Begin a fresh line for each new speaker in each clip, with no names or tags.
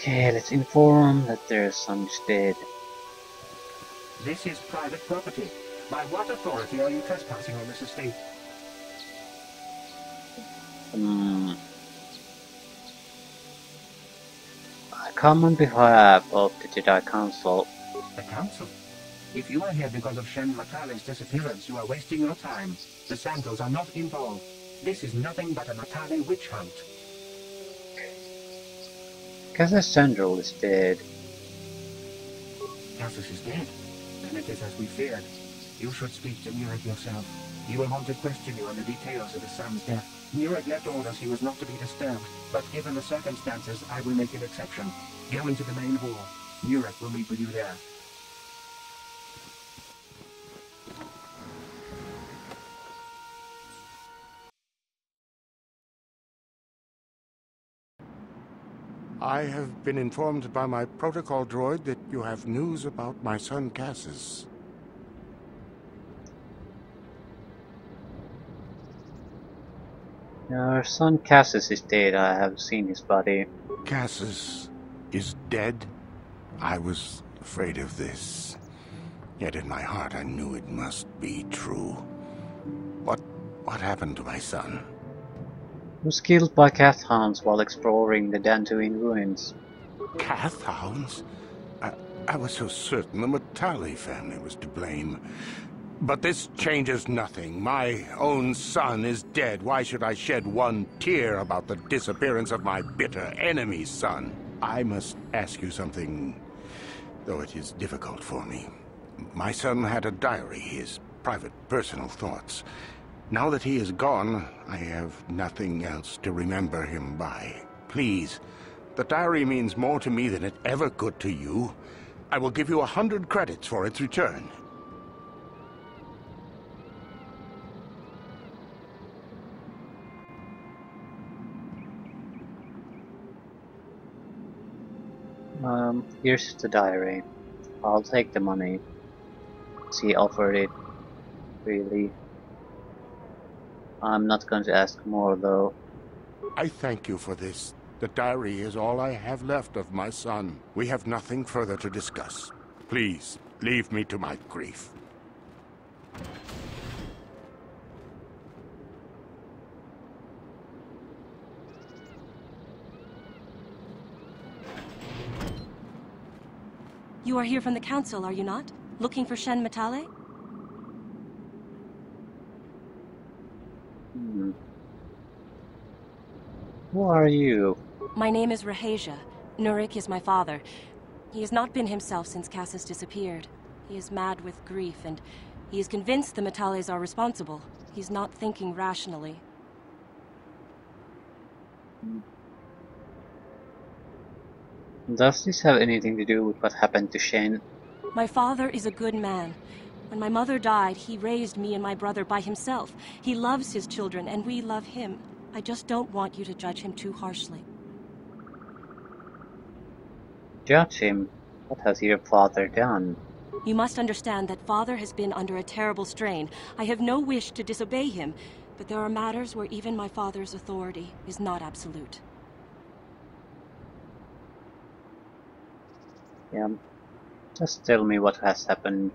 Okay, let's inform that son is dead.
This is private property. By what authority are you trespassing on this estate?
Hmm. I come on behalf of the Jedi Council.
The council? If you are here because of Shen Matale's disappearance, you are wasting your time. The Sandrals are not involved. This is nothing but a Matale witch hunt.
Cassandra is dead.
Casus is dead. Then it is as we feared. You should speak to Nurik yourself. He will want to question you on the details of his son's death. Nurik left orders he was not to be disturbed, but given the circumstances, I will make an exception. Go into the main hall. Nurik will meet with you there.
I have been informed by my protocol droid that you have news about my son Casus.
Your uh, son Casus is dead. I have seen his body.
Casus is dead? I was afraid of this. Yet in my heart I knew it must be true. What what happened to my son?
Was killed by kath hounds while exploring the Dantooine ruins.
Kath hounds? I, I was so certain the Matale family was to blame. But this changes nothing. My own son is dead. Why should I shed one tear about the disappearance of my bitter enemy's son? I must ask you something, though it is difficult for me. My son had a diary, his private personal thoughts. Now that he is gone, I have nothing else to remember him by. Please, the diary means more to me than it ever could to you. I will give you a hundred credits for its return.
Um, here's the diary. I'll take the money. She offered it. Really. I'm not going to ask more though.
I thank you for this. The diary is all I have left of my son. We have nothing further to discuss. Please, leave me to my grief.
You are here from the Council, are you not? Looking for Shen Matale?
Who are you?
My name is Rahasia. Nurik is my father. He has not been himself since Casus disappeared. He is mad with grief, and he is convinced the Matales are responsible. He's not thinking rationally.
Does this have anything to do with what happened to Shen?
My father is a good man. When my mother died, he raised me and my brother by himself. He loves his children, and we love him. I just don't want you to judge him too harshly.
Judge him? What has your father done?
You must understand that father has been under a terrible strain. I have no wish to disobey him, but there are matters where even my father's authority is not absolute.
Yeah. Just tell me what has happened.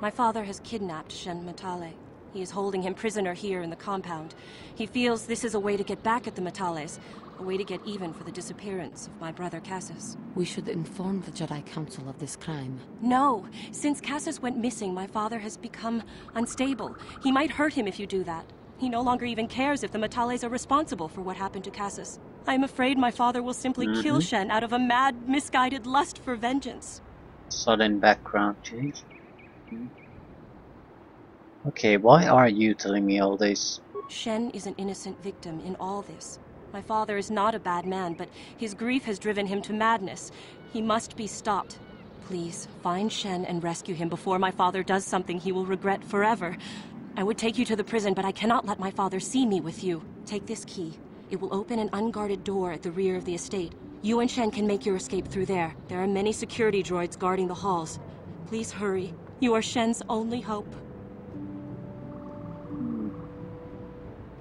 My father has kidnapped Shen Matale. He is holding him prisoner here in the compound. He feels this is a way to get back at the Matales, a way to get even for the disappearance of my brother Casus.
We should inform the Jedi Council of this crime.
No! Since Casus went missing, my father has become unstable. He might hurt him if you do that. He no longer even cares if the Matales are responsible for what happened to Casus. I am afraid my father will simply
Mhm.
kill Shen out of a mad, misguided lust for vengeance.
Sudden background change. Hmm. Okay, why are you telling me all this?
Shen is an innocent victim in all this. My father is not a bad man, but his grief has driven him to madness. He must be stopped. Please, find Shen and rescue him before my father does something he will regret forever. I would take you to the prison, but I cannot let my father see me with you. Take this key. It will open an unguarded door at the rear of the estate. You and Shen can make your escape through there. There are many security droids guarding the halls. Please hurry. You are Shen's only hope.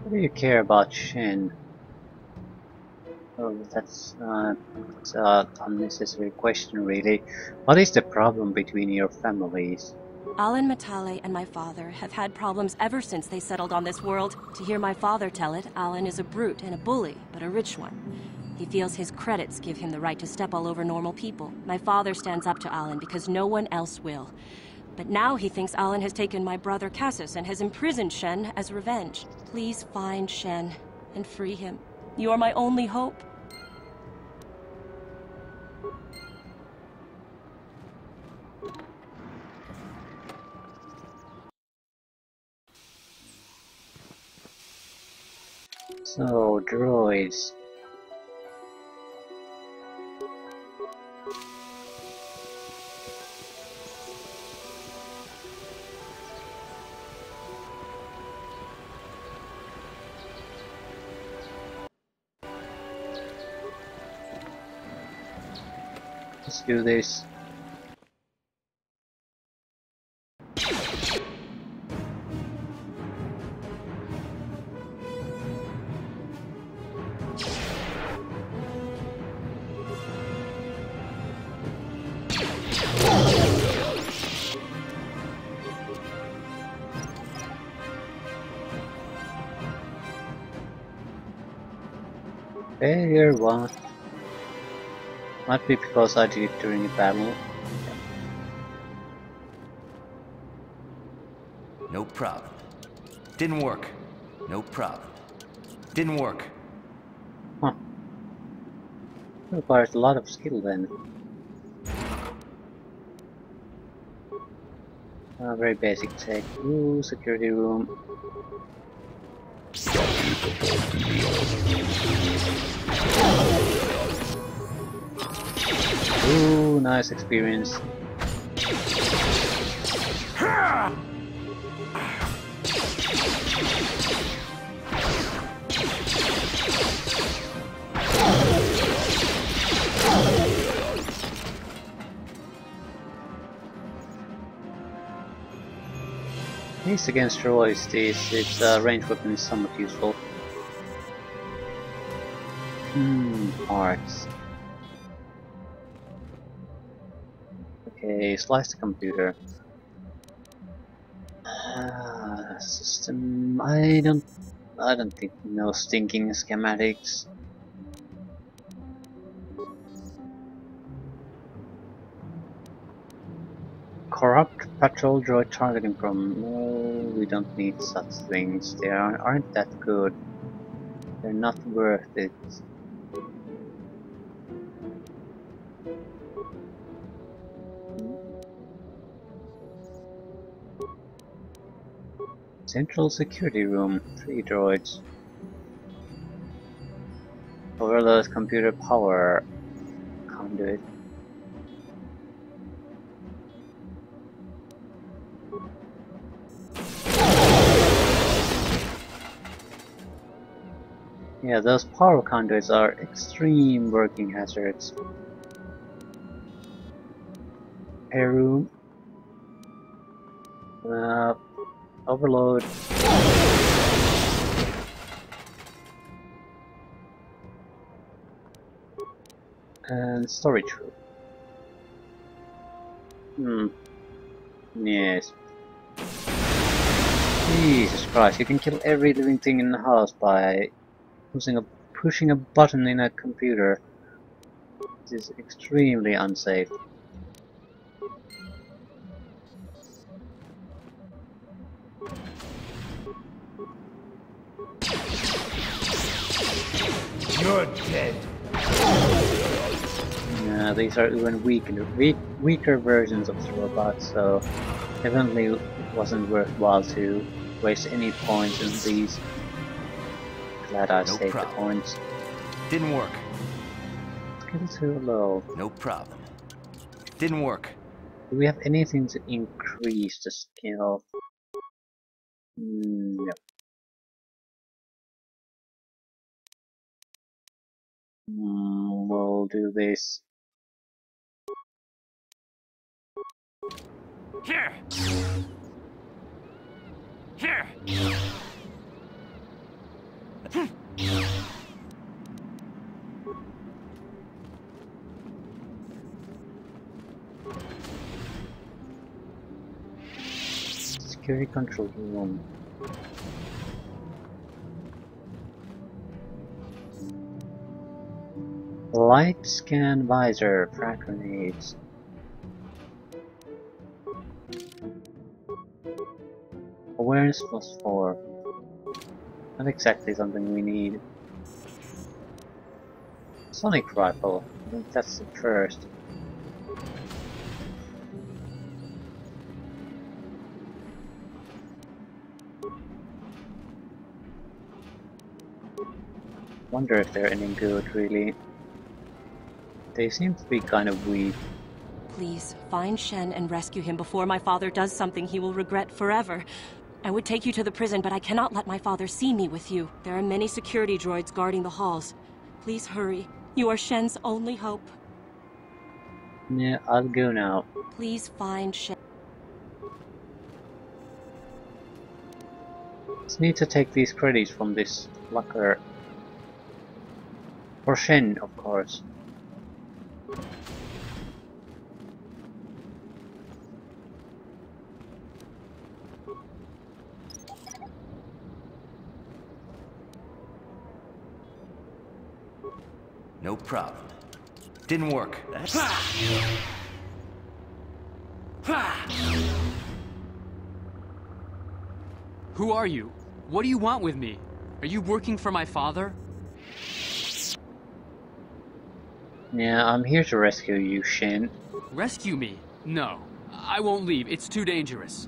What do you care about Shen? Oh, that's uh, an unnecessary question, really. What is the problem between your families?
Ahlan Matale and my father have had problems ever since they settled on this world. To hear my father tell it, Ahlan is a brute and a bully, but a rich one. He feels his credits give him the right to step all over normal people. My father stands up to Ahlan because no one else will. But now he thinks Ahlan has taken my brother Casus and has imprisoned Shen as revenge. Please find Shen and free him. You are my only hope.
So, droids. Do this. Be because I did it during a battle.
No problem. Didn't work. No problem. Didn't work.
Huh. Requires a lot of skill then. Uh, very basic tech. Ooh, security room. Ooh, nice experience. Ace against droids, this its uh, range weapon is somewhat useful. Hmm, parts. Okay, slice the computer. Ah, system. I don't. I don't think no stinking schematics. Corrupt patrol droid targeting from. No, we don't need such things. They aren't that good. They're not worth it. Central security room, three droids. Overload computer power conduit. Yeah, those power conduits are extreme working hazards. Room. Uh, overload. And storage room. Hmm. Yes. Jesus Christ, you can kill every living thing in the house by pushing a pushing a button in a computer. This is extremely unsafe.
You're dead.
Yeah, these are even weaker, weak, weaker versions of the robot, so evidently it wasn't worthwhile to waste any points in these. Glad I
No
saved
problem.
the points.
Didn't work.
Skill too low.
No problem. Didn't work.
Do we have anything to increase the skill? Mm, no. Uh, we'll do this.
Here. Here.
Security control room. Light scan visor, frag grenades. Awareness plus 4. Not exactly something we need. Sonic rifle. I think that's the first. Wonder if they're any good, really. They seem to be kind of weak.
Please, find Shen and rescue him before my father does something he will regret forever. I would take you to the prison, but I cannot let my father see me with you. There are many security droids guarding the halls. Please hurry. You are Shen's only hope.
Yeah, I'll go now.
Please find Shen.
Just need to take these credits from this locker. Uh, for Shen, of course.
Problem. Didn't work.
Who are you? What do you want with me? Are you working for my father?
Yeah, I'm here to rescue you, Shen.
Rescue me? No. I won't leave. It's too dangerous.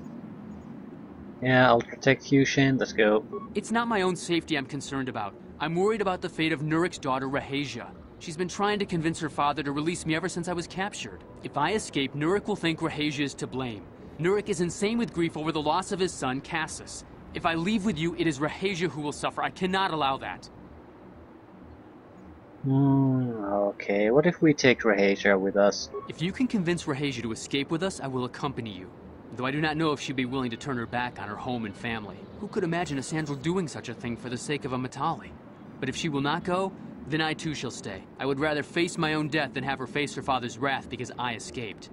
Yeah, I'll protect you, Shen. Let's go.
It's not my own safety I'm concerned about. I'm worried about the fate of Nurik's daughter, Rahasia. She's been trying to convince her father to release me ever since I was captured. If I escape, Nurik will think Rahasia is to blame. Nurik is insane with grief over the loss of his son, Casus. If I leave with you, it is Rahasia who will suffer. I cannot allow that.
Hmm, okay, what if we take Rahasia with us?
If you can convince Rahasia to escape with us, I will accompany you. Though I do not know if she'd be willing to turn her back on her home and family. Who could imagine a Sandral doing such a thing for the sake of a Matale? But if she will not go, then I too shall stay. I would rather face my own death than have her face her father's wrath because I escaped.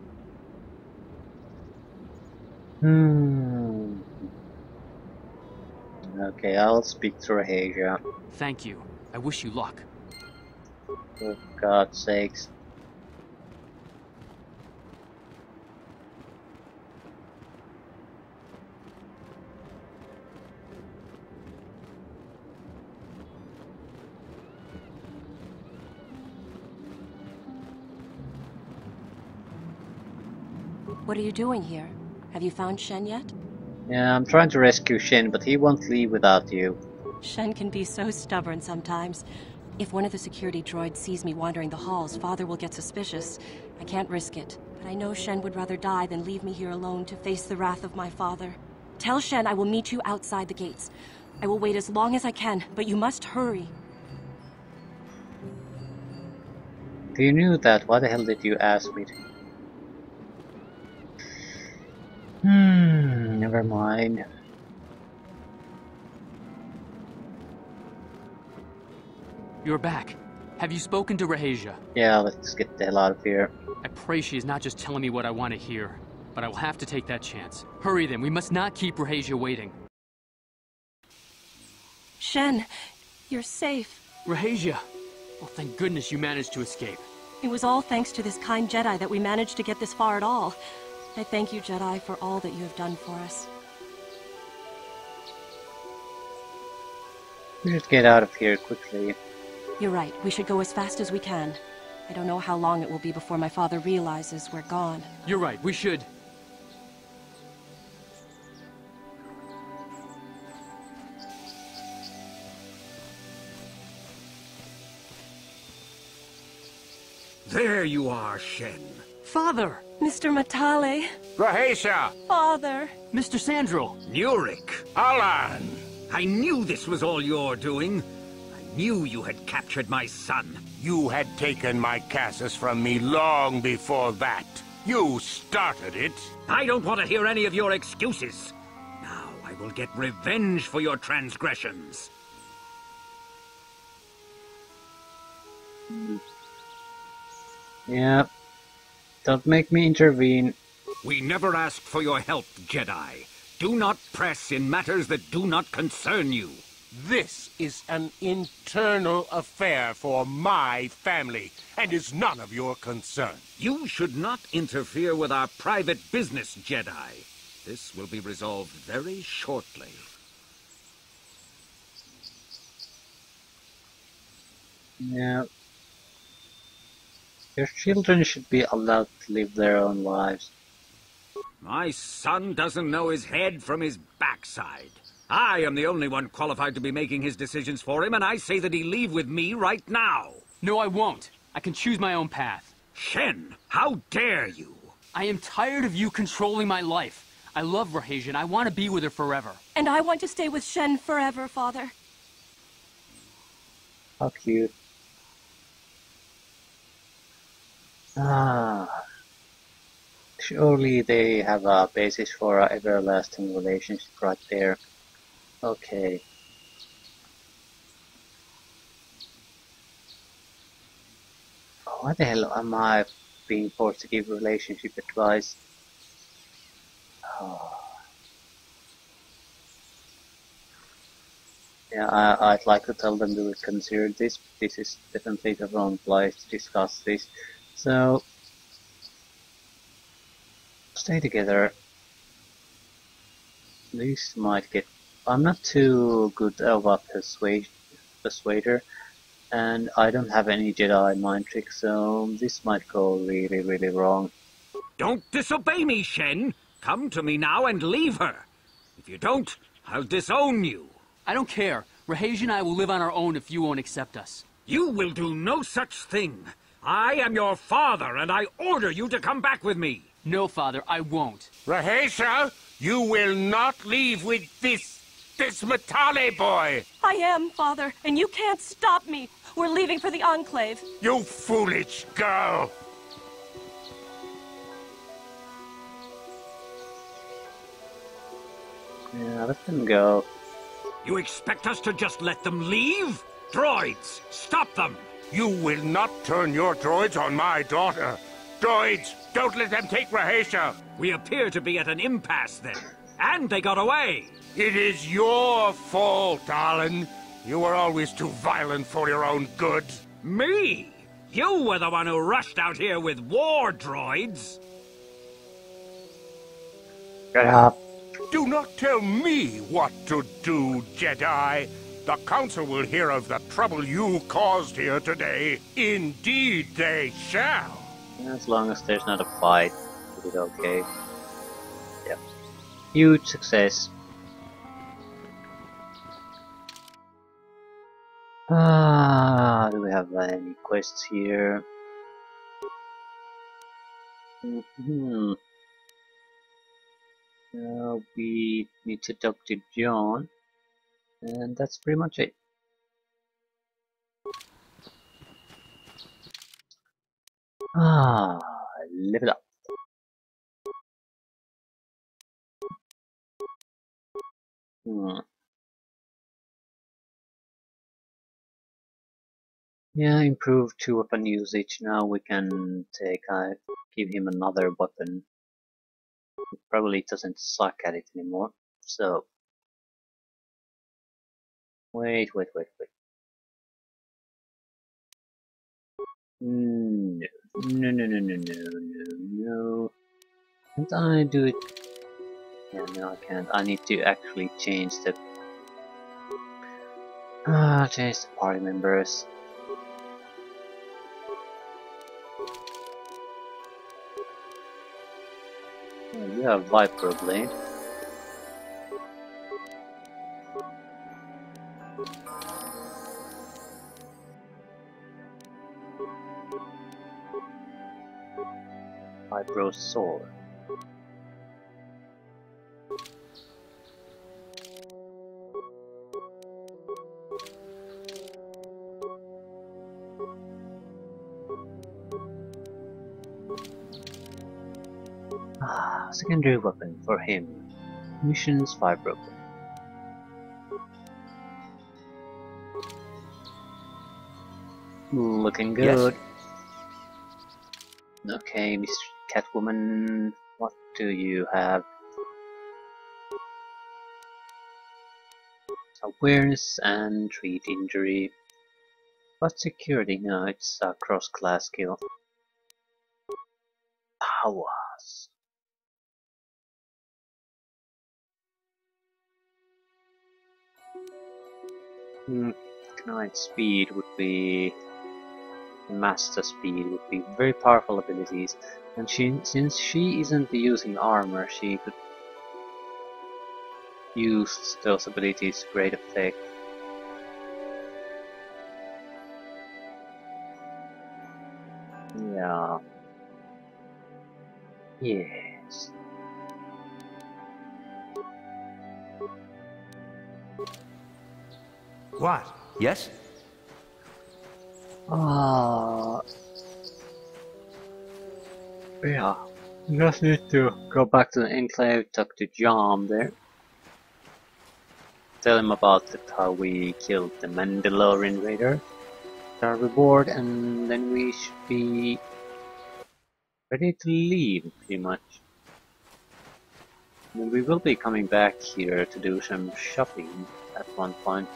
Hmm. Okay, I'll speak to Rahasia.
Thank you. I wish you luck.
For God's sakes.
What are you doing here? Have you found Shen yet?
Yeah, I'm trying to rescue Shen, but he won't leave without you.
Shen can be so stubborn sometimes. If one of the security droids sees me wandering the halls, Father will get suspicious. I can't risk it, but I know Shen would rather die than leave me here alone to face the wrath of my father. Tell Shen I will meet you outside the gates. I will wait as long as I can, but you must hurry.
If you knew that, why the hell did you ask me to? Hmm, never mind.
You're back. Have you spoken to Rahasia?
Yeah, let's get the hell out of here.
I pray she is not just telling me what I want to hear, but I will have to take that chance. Hurry then, we must not keep Rahasia waiting.
Shen, you're safe.
Rahasia! Well, thank goodness you managed to escape.
It was all thanks to this kind Jedi that we managed to get this far at all. I thank you, Jedi, for all that you have done for us.
We should get out of here quickly.
You're right. We should go as fast as we can. I don't know how long it will be before my father realizes we're gone.
You're right, we should.
There you are, Shen.
Father!
Mr. Matale,
Rahasia!
father.
Mr. Sandral!
Nurik!
Ahlan!
I knew this was all your doing. I knew you had captured my son.
You had taken my Casus from me long before that. You started it.
I don't want to hear any of your excuses. Now I will get revenge for your transgressions.
Yeah. Don't make me intervene.
We never asked for your help, Jedi.
Do not press in matters that do not concern you.
This is an internal affair for my family, and is none of your concern.
You should not interfere with our private business, Jedi. This will be resolved very shortly.
Yeah. Your children should be allowed to live their own lives.
My son doesn't know his head from his backside. I am the only one qualified to be making his decisions for him, and I say that he leave with me right now.
No, I won't. I can choose my own path.
Shen, how dare you?
I am tired of you controlling my life. I love Rahasia, and I want to be with her forever.
And I want to stay with Shen forever, Father.
How cute. Ah. Surely they have a basis for an everlasting relationship right there. Okay. Why the hell am I being forced to give relationship advice? Oh. Yeah, I, I'd like to tell them to consider this. This is definitely the wrong place to discuss this. So, stay together. This might get. I'm not too good uh, of a persuade, persuader, and I don't have any Jedi mind tricks, so this might go really, really wrong.
Don't disobey me, Shen. Come to me now and leave her. If you don't, I'll disown you.
I don't care. Rahasia and I will live on our own if you won't accept us.
You will do no such thing. I am your father, and I order you to come back with me.
No, Father, I won't.
Rahasia, you will not leave with this... this Matale boy!
I am, Father, and you can't stop me. We're leaving for the Enclave.
You foolish girl!
Yeah, let them go.
You expect us to just let them leave? Droids, stop them!
You will not turn your droids on my daughter. Droids, don't let them take Rahasia.
We appear to be at an impasse then. And they got away.
It is your fault, darling. You were always too violent for your own good.
Me? You were the one who rushed out here with war droids.
Get up.
Do not tell me what to do, Jedi. The Council will hear of the trouble you caused here today. Indeed they shall.
As long as there's not a fight, it's okay. Yep. Huge success. Ah, do we have any quests here? Mm hmm. Uh, we need to talk to John, and that's pretty much it. Ah, live it up. Hmm. Yeah, improve two weapon usage. Now we can take, uh, give him another weapon. Probably doesn't suck at it anymore. So, wait, wait, wait, wait. No, no, no, no, no, no, no. Can't I do it? Yeah, no, I can't. I need to actually change the. Ah, change the party members. Oh, you have Vibro Blade. Vibro Sword. Ah, secondary weapon for him. Missions Vibro Blade. Looking good. Yes. Okay, Miss Catwoman, what do you have? awareness and treat injury. But security, no, it's a cross-class skill. Powers. Hmm, Knight speed would be master speed would be very powerful abilities and she since she isn't using armor she could use those abilities to great effect yeah yes
What? Yes?
Ah. Yeah. Just need to go back to the enclave, talk to John there. Tell him about the, how we killed the Mandalorian Raider. Our reward, and then we should be ready to leave, pretty much. And we will be coming back here to do some shopping at one point.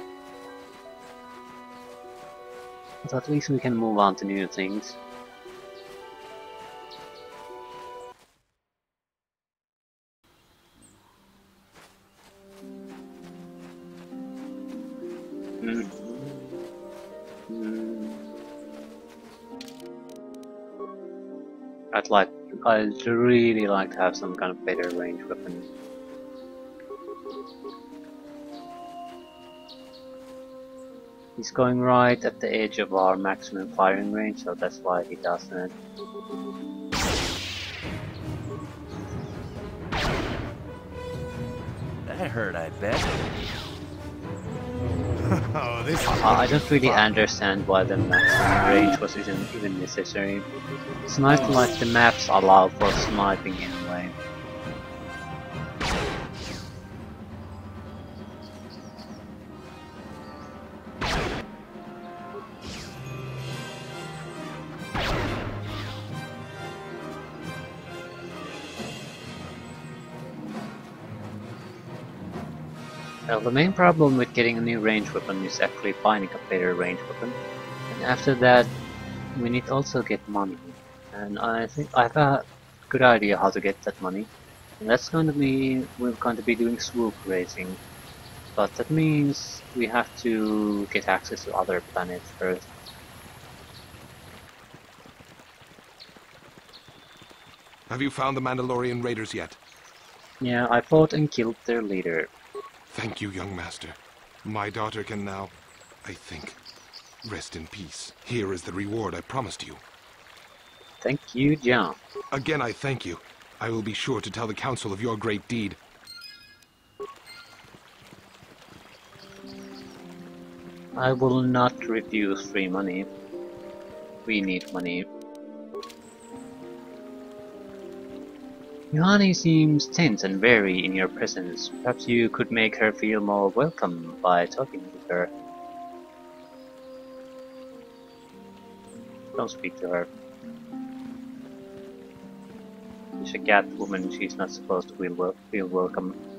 But at least we can move on to new things. I'd like, I'd really like to have some kind of better range weapon. He's going right at the edge of our maximum firing range, so that's why he doesn't. That
hurt, I bet.
Oh,
Uh, I don't really understand why the maximum range was even, even necessary. It's nice like the maps allow for sniping anyway. The main problem with getting a new range weapon is actually finding a better range weapon. And after that, we need to also get money. And I think I have a good idea how to get that money. And that's going to be, we're going to be doing swoop racing. But that means we have to get access to other planets first.
Have you found the Mandalorian raiders yet?
Yeah, I fought and killed their leader.
Thank you, young master. My daughter can now, I think, rest in peace. Here is the reward I promised you.
Thank you, John.
Again, I thank you. I will be sure to tell the council of your great deed.
I will not refuse free money. We need money. Juhani seems tense and wary in your presence. Perhaps you could make her feel more welcome by talking with her. Don't speak to her. She's a cat woman, she's not supposed to feel, wel feel welcome.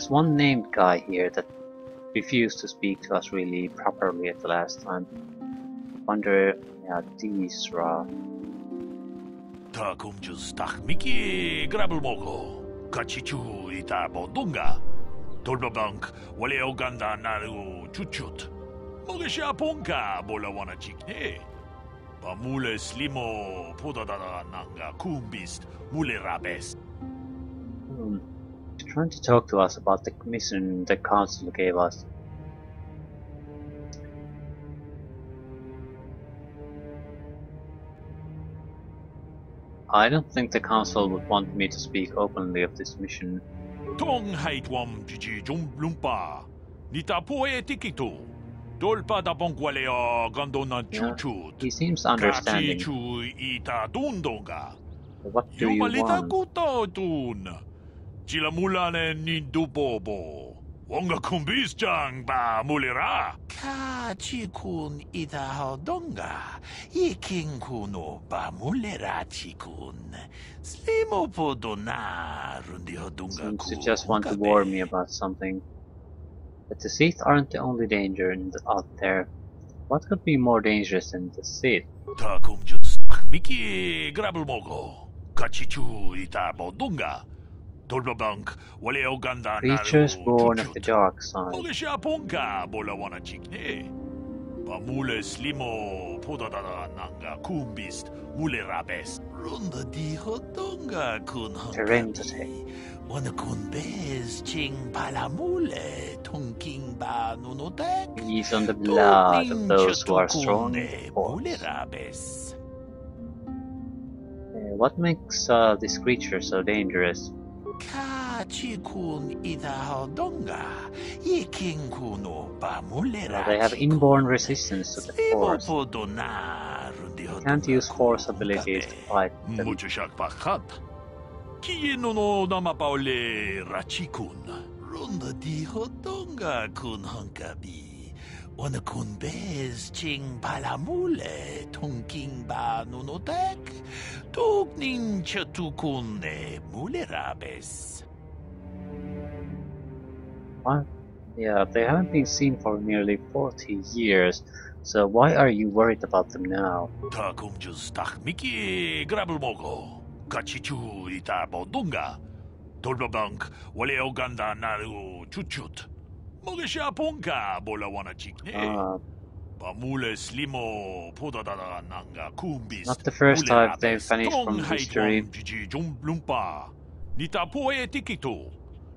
there's one named guy here that refused to speak to us really properly at the last time. Wonder, yeah, Disra.
Takum justach miki grabulmogo, kachichu ita bodunga, tolbabank wale oganda naru chuchut, mogesha ponka bolawana chikne. Pamule slimo podadada nanga kumbist
mule rabest trying to talk to us about the mission the council gave us. I don't think the council would want me to speak openly of this mission.
Tong haitwam jiji jum lumpa. Nita poe tikitu. Dolpa da
bongualeo
gondona chuchut.
He seems understanding.
Kachi chu ita dundonga.
What do you want?
Kuto tun. Chila. Wonga kumbisjang ba mulira.
Ka chikun ida hodonga. Iking kuno ba mulera chikun. Slimo podona rundi hodunga
Seems to just want to warn me about something. But the Sith aren't the only danger in the, out there. What could be more dangerous than the Sith?
Ta kumjus miki grabel mogo. Kachichu ita bodunga. Tolbabank wale oganda
Creatures born of the dark side.
Mogesha punka bola wana chikne. Pamule slimo podadada nanga kumbist mule rabes.
Runda di hodonga kun
Terentatek.
Wana kun bez ching palamule tunking ba nunotek.
Feeds on the blood of those who are strong. force. Uh, what makes uh, this creature so dangerous?
Ka chikun ida hodonga. Iking ba mulera.
Well, they have inborn resistance to the force. Can't use force abilities to fight them.
Mucho shak pakat. Kieno no nama paule rachikun.
Runda di hodonga kun hankabi. Ching palamule tunking ba nunotek. Tuk nin chatukun ne mulerabes.
What? Yeah, they haven't been seen for nearly 40 years, so why are you worried about them now?
Ta kumjus tak miki. Kachichu ita bodunga. Tolbabank wale oganda naru chuchut. Mogesha punka bola wana chikne.
Uh,
Pamule slimo podadada nanga kumbis.
Not the first time they've
rabes.
vanished from
Tong hai
history.
tuam jiji jumblumpa. Nita poe tikito.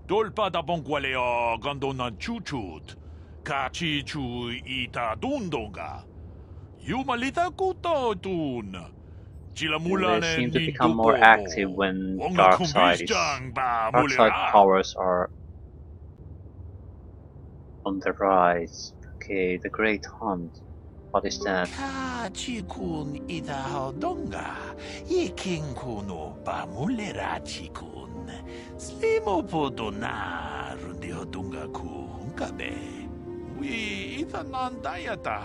Dolpa da bonkwaleo gandona chuchut. Kachi chu ita dundonga. Yumalita kuto tun. Chilamulane
they seem to become more active when
Wonga
dark side is dark side powers are on the rise. Okay, the Great Hunt. What is that?
Chikun ida hodonga. Iking kuno ba mulera chikun. Slimo podona rundi hodunga ku hunkabe.
Wi ita nandayata.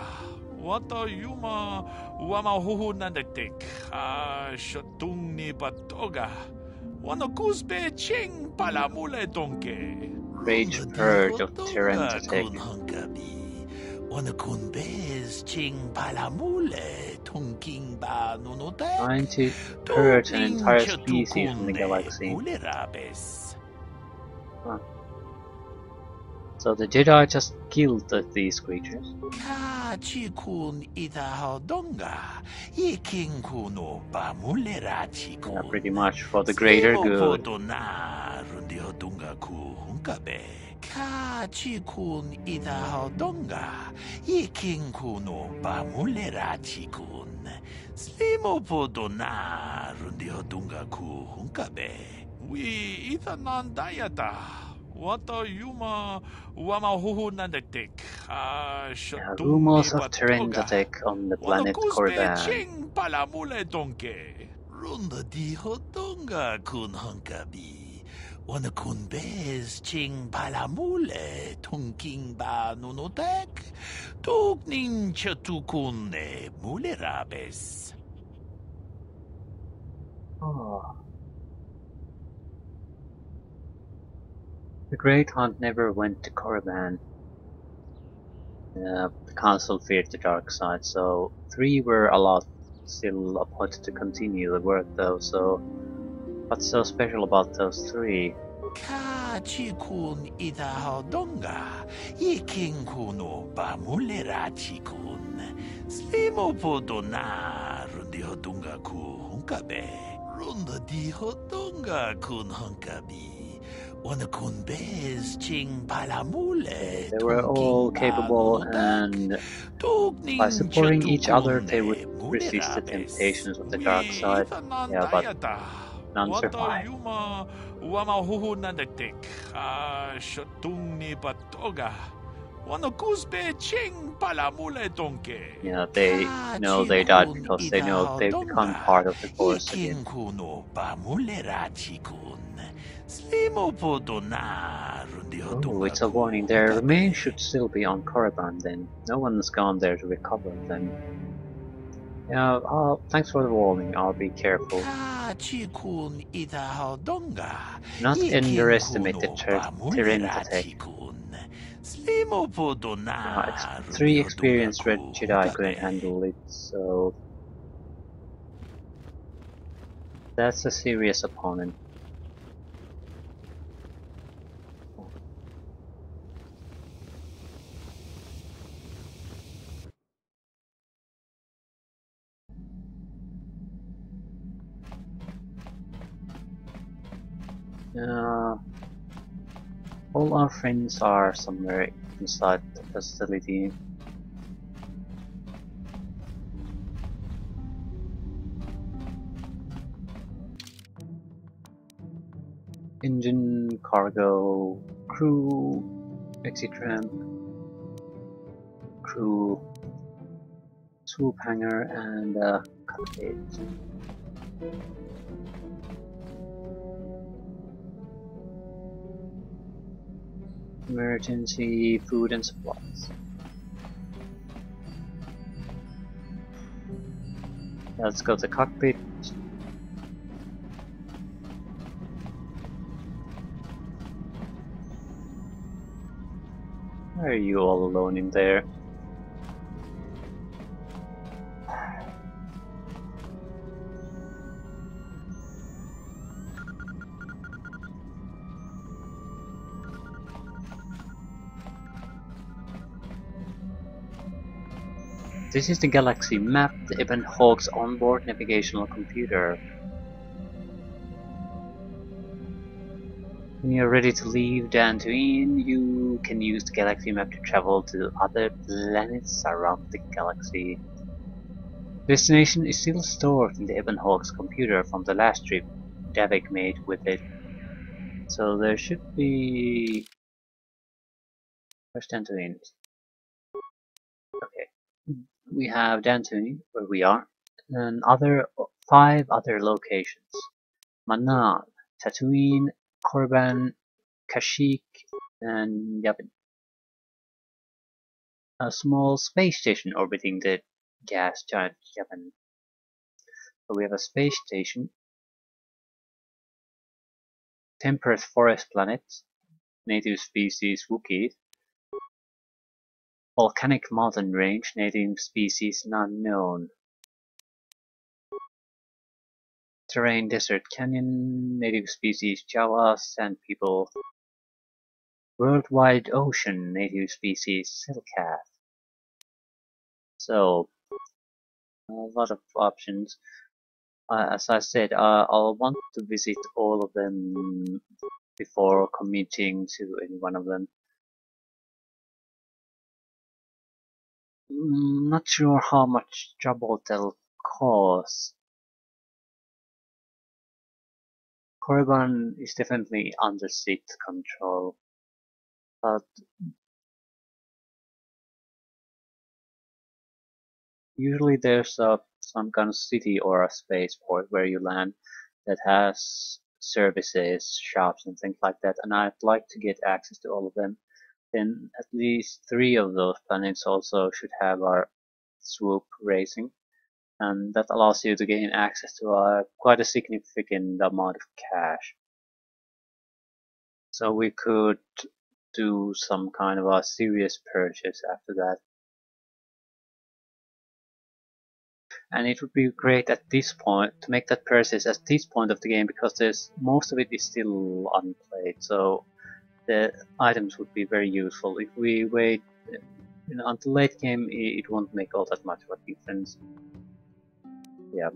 Wata yuma wama huhu nandektek. Ah, shatung ni batoga. Wana kusbe ching palamule donke.
Rage Purge of Terentatek.
Wana kun bez ching palamule tunking ba nunotek.
Trying to purge an entire species from the galaxy.
Mulerabes.
So the Jedi just killed these creatures.
Ka chikun ida hodonga. Iking kuno ba mulera chikun.
Yeah, pretty much for the greater good.
Podona rundi hodunga ku hunkabe. Ka chikun ida hodonga. Iking kuno ba mulera chikun. Slimo podona rundi hodunga ku hunkabe.
Wi ita nandayata. Wata yuma wama huhu nandektek. Ah,
Yeah,
shatung
rumors
ni
of
batoga.
Terentatek on the The Great Hunt never went to Korriban. Uh, the Council feared the dark side, so three were allowed still appointed to continue the work though, so what's so special about those three?
Ka chikun ida hodonga. Iking kuno chikun. Slimo podona rundi ku hunkabe. Runda di kun hunkabi. Wana kun bez ching palamule.
They were all capable and by supporting each other they would resist the temptations of the dark side. Yeah, but
Wata
survived.
yuma wama huhu nandektek. Ah, shatung ni batoga.
Wano ching palamule tonke.
You know, they know they died because they know they've become part of the force again.
Ikinkuno pamulera chikun. Slimo podona rundi
Oh, it's a warning. Their remains should still be on Korriban then. No one's gone there to recover them. Yeah, uh, thanks for the warning. I'll be careful.
hodonga.
Not underestimate the ter Uh, ex three experienced red Jedi couldn't handle it, so that's a serious opponent. Uh, all our friends are somewhere inside the facility. Engine, cargo, crew, exit ramp, crew, swoop hangar, and uh, cockpit. Emergency food and supplies. Let's go to the cockpit. Are you all alone in there? This is the Galaxy map, the Ebon Hawk's onboard navigational computer. When you're ready to leave Dantooine, you can use the Galaxy map to travel to other planets around the galaxy. Destination is still stored in the Ebon Hawk's computer from the last trip Davik made with it. So there should be... Where's Dantooine? We have Dantooine, where we are, and other five other locations: Manaan, Tatooine, Korriban, Kashyyyk, and Yavin. A small space station orbiting the gas giant Yavin. So we have a space station, temperate forest planet, native species Wookiees, Volcanic mountain range, native species not known. Terrain desert canyon, native species Jawa, sand people. Worldwide ocean, native species Selkath. So, a lot of options. Uh, as I said, uh, I'll want to visit all of them before committing to any one of them. Mm, not sure how much trouble they'll cause. Korriban is definitely under Sith control, but usually there's a some kind of city or a spaceport where you land that has services, shops, and things like that, and I'd like to get access to all of them then at least three of those planets also should have our swoop racing and that allows you to gain access to a, quite a significant amount of cash. So we could do some kind of a serious purchase after that. And it would be great at this point to make that purchase at this point of the game because there's most of it is still unplayed. So the items would be very useful. If we wait you know, until late game, it, won't make all that much of a difference. Yeah.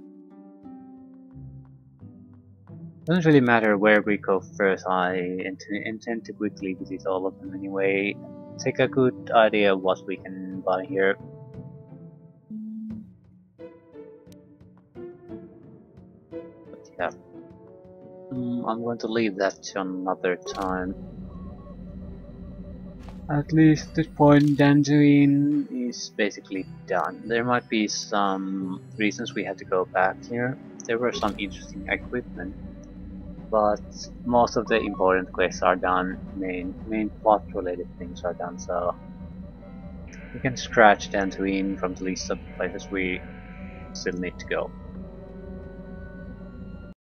Doesn't really matter where we go first, I int intend to quickly visit all of them anyway. Take a good idea of what we can buy here. But yeah. Mm, I'm going to leave that to another time. At least this point, Dantooine is basically done. There might be some reasons we had to go back here. There were some interesting equipment, but most of the important quests are done. Main main plot related things are done, so we can scratch Dantooine from the list of places we still need to go.